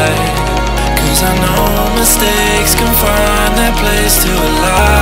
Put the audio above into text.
Cause I know mistakes can find their place to a lie